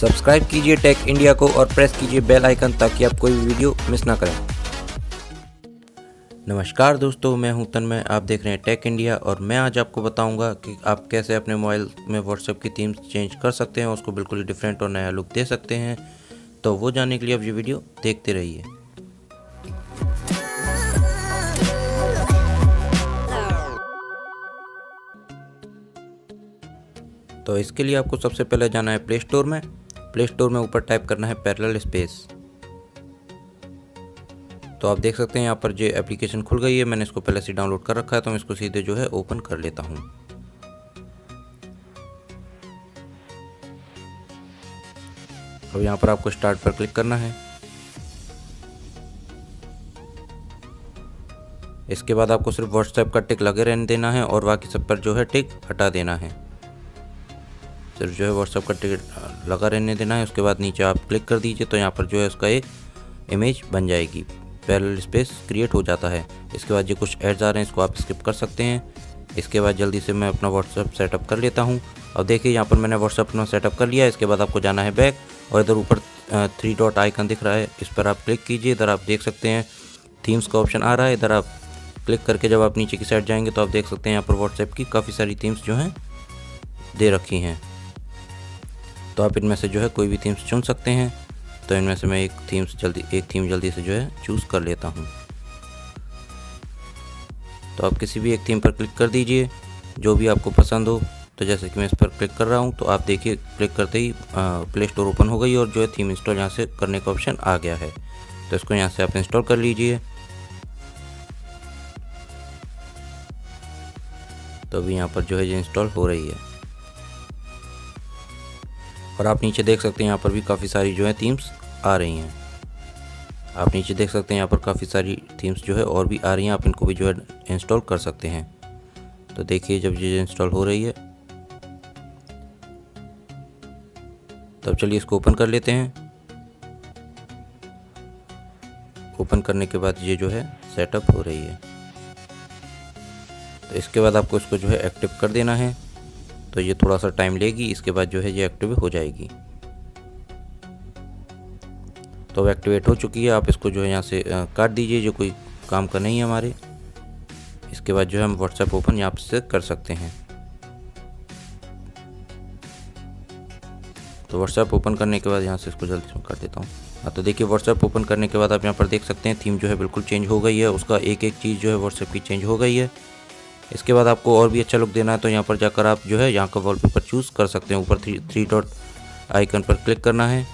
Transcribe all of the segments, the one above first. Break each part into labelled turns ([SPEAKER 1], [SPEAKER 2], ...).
[SPEAKER 1] Subscribe कीजिए take India को और प्रेस कीजिए बेल आइकन ताकि आप कोई भी वीडियो मिस ना करें। नमस्कार दोस्तों, मैं हूँ तन्मय। आप देख रहे हैं टेक इंडिया और मैं आज आपको बताऊँगा कि आप कैसे अपने मोबाइल में व्हाट्सएप की थीम्स चेंज कर सकते हैं, उसको बिल्कुल डिफरेंट और नया लुक दे सकते हैं। तो वो जानने के लिए आप ये वीडियो देखते रहिए। तो इसके लिए आपको सबसे पहले जाना है प्ले स्टोर में। प्ले स्टोर में ऊपर टाइप करना है पैरेलल स्पेस। तो आप देख सकते हैं यहाँ पर जो एप्लीकेशन खुल गई है, मैंने इसको पहले से डाउनलोड कर रखा है तो मैं इसको सीधे जो है ओपन कर लेता हूँ। अब यहाँ पर आपको स्टार्ट पर क्लिक करना है। इसके बाद आपको सिर्फ़ व्हाट्सएप का टिक लगे रहने देना है और बाकी सब पर जो है टिक हटा देना है। सिर्फ़ जो है व्हाट्सअप का टिकट लगा रहने देना है, उसके बाद नीचे आप क्लिक कर दीजिए तो यहाँ पर जो है उसका एक इमेज बन जाएगी। पैरल स्पेस क्रिएट हो जाता है। इसके बाद जो कुछ एड्स आ रहे हैं, इसको आप स्किप कर सकते हैं। इसके बाद जल्दी से मैं अपना व्हाट्सअप सेटअप कर लेता हूँ। अब देखिए, यहाँ पर मैंने व्हाट्सअप अपना सेटअप कर लिया इसके बाद आपको जाना है बैक और इधर ऊपर थ्री डॉट आइकन दिख रहा है। इस पर आप क्लिक कीजिए। इधर आप देख सकते हैं थीम्स का ऑप्शन आ रहा है। इधर आप क्लिक करके जब आप नीचे की साइड जाएँगे तो आप देख सकते हैं यहाँ पर व्हाट्सएप की काफ़ी सारी थीम्स जो हैं, दे रखी हैं। तो आप इनमें से जो है कोई भी थीम्स चुन सकते हैं। तो इनमें से मैं एक थीम्स जल्दी, एक थीम जल्दी से जो है चूज़ कर लेता हूँ। तो आप किसी भी एक थीम पर क्लिक कर दीजिए, जो भी आपको पसंद हो। तो जैसे कि मैं इस पर क्लिक कर रहा हूँ तो आप देखिए क्लिक करते ही प्ले स्टोर ओपन हो गई और जो है थीम इंस्टॉल यहाँ से करने का ऑप्शन आ गया है। तो इसको यहाँ से आप इंस्टॉल कर लीजिए। तो अभी यहाँ पर जो है इंस्टॉल हो रही है। और आप नीचे देख सकते हैं यहाँ पर भी काफ़ी सारी जो है थीम्स आ रही हैं। आप नीचे देख सकते हैं यहाँ पर काफ़ी सारी थीम्स जो है और भी आ रही हैं। आप इनको भी जो है इंस्टॉल कर सकते हैं। तो देखिए जब ये इंस्टॉल हो रही है। तब चलिए इसको ओपन कर लेते हैं। ओपन करने के बाद ये जो है सेटअप हो रही है। तो इसके बाद आपको इसको जो है एक्टिव कर देना है। तो ये थोड़ा सा टाइम लेगी, इसके बाद जो है ये एक्टिव हो जाएगी। तो अब एक्टिवेट हो चुकी है, आप इसको जो है यहाँ से काट दीजिए, जो कोई काम का नहीं है हमारे। इसके बाद जो है हम व्हाट्सएप ओपन यहाँ से कर सकते हैं। तो व्हाट्सएप ओपन करने के बाद यहाँ से इसको जल्दी से काट देता हूँ। हाँ तो देखिए व्हाट्सएप ओपन करने के बाद आप यहाँ पर देख सकते हैं थीम जो है बिल्कुल चेंज हो गई है, उसका एक एक चीज़ जो है व्हाट्सएप की चेंज हो गई है। इसके बाद आपको और भी अच्छा लुक देना है तो यहाँ पर जाकर आप जो है यहाँ का वॉलपेपर चूज़ कर सकते हैं। ऊपर थ्री थ्री डॉट आइकन पर क्लिक करना है।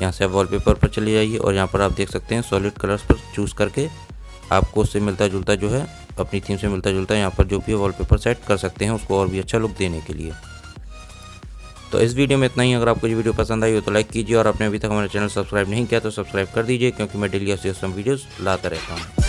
[SPEAKER 1] यहाँ से आप वॉलपेपर पर चले जाइए और यहाँ पर आप देख सकते हैं सॉलिड कलर्स पर चूज़ करके आपको उससे मिलता जुलता जो है, अपनी थीम से मिलता जुलता यहाँ पर जो भी वॉलपेपर सेट कर सकते हैं उसको और भी अच्छा लुक देने के लिए। तो इस वीडियो में इतना ही। अगर आपको ये वीडियो पसंद आई हो तो लाइक कीजिए और आपने अभी तक हमारे चैनल सब्सक्राइब नहीं किया तो सब्सक्राइब कर दीजिए, क्योंकि मैं डेली ऐसे वीडियोज़ लाता रहता हूँ।